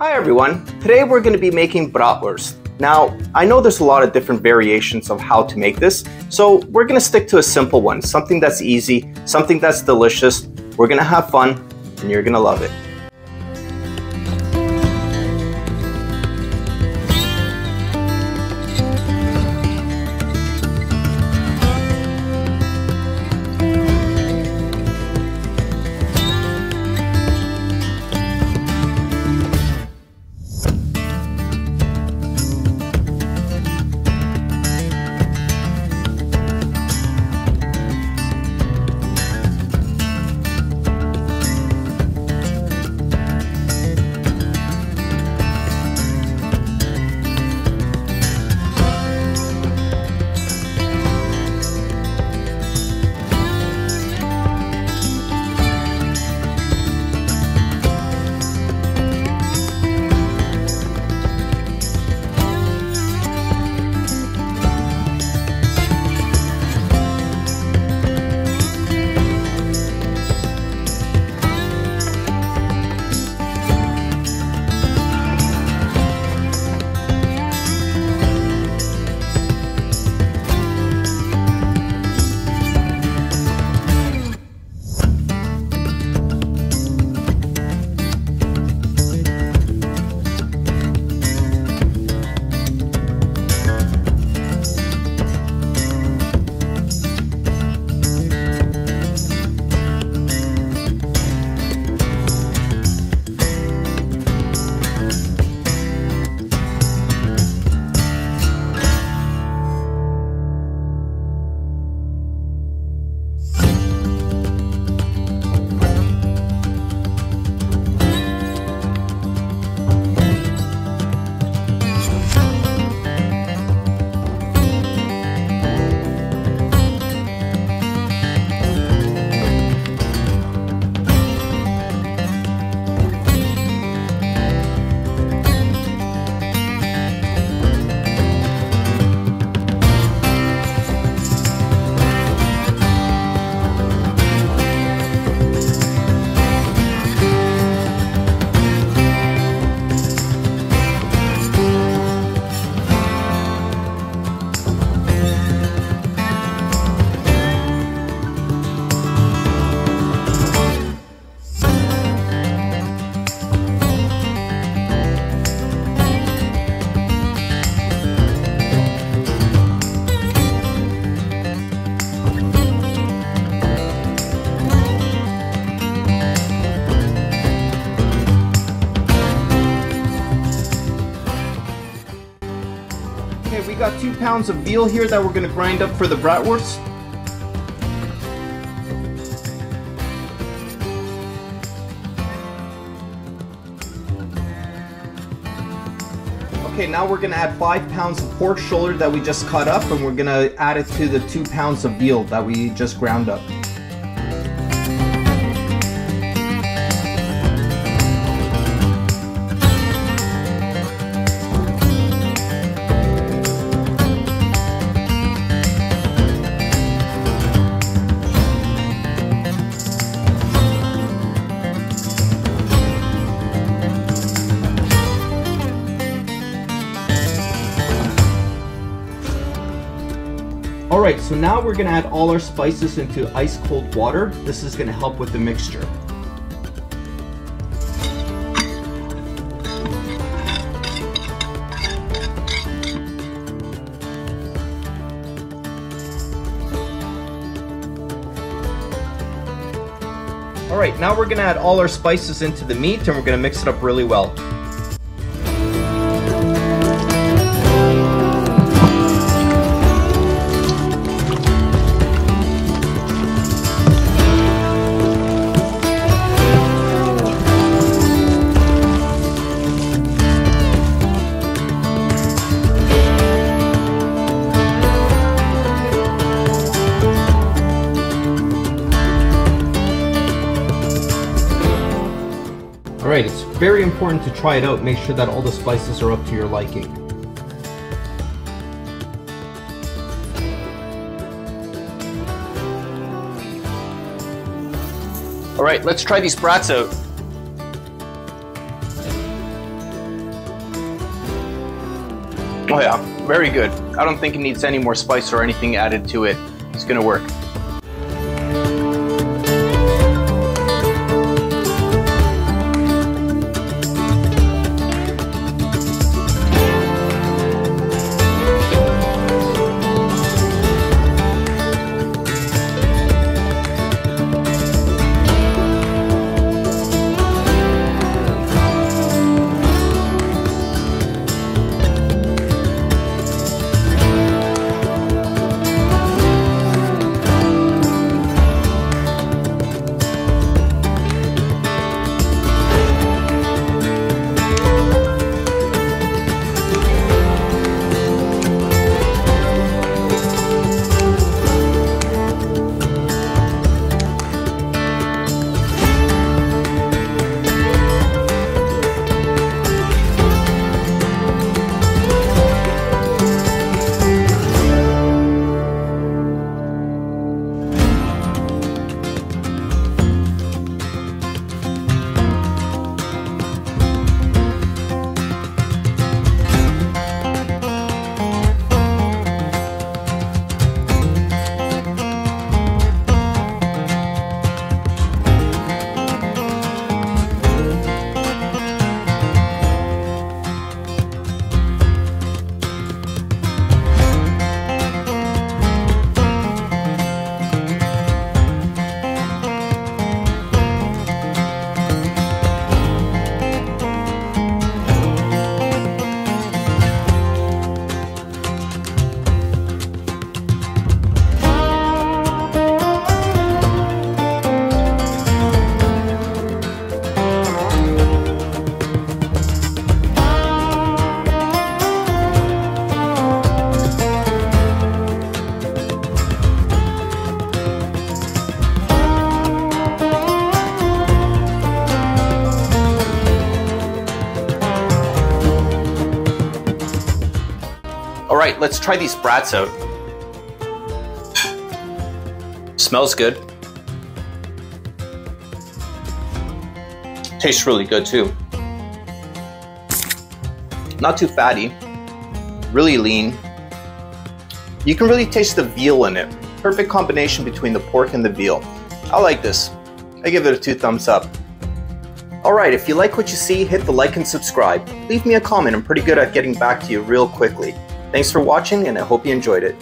Hi everyone, today we're going to be making bratwurst. Now, I know there's a lot of different variations of how to make this, so we're going to stick to a simple one, something that's easy, something that's delicious, we're going to have fun, and you're going to love it. Two pounds of veal here that we're gonna grind up for the bratwurst. Okay, now we're gonna add five pounds of pork shoulder that we just cut up and we're gonna add it to the two pounds of veal that we just ground up. Alright, so now we're gonna add all our spices into ice cold water. This is gonna help with the mixture. Alright, now we're gonna add all our spices into the meat and we're gonna mix it up really well. Alright, it's very important to try it out, make sure that all the spices are up to your liking. Alright, let's try these brats out. Oh yeah, very good. I don't think it needs any more spice or anything added to it. It's gonna work. Right, let's try these brats out. Smells good. Tastes really good too. Not too fatty, really lean. You can really taste the veal in it. Perfect combination between the pork and the veal. I like this. I give it a two thumbs up. Alright, if you like what you see, hit the like and subscribe. Leave me a comment, I'm pretty good at getting back to you real quickly. Thanks for watching and I hope you enjoyed it.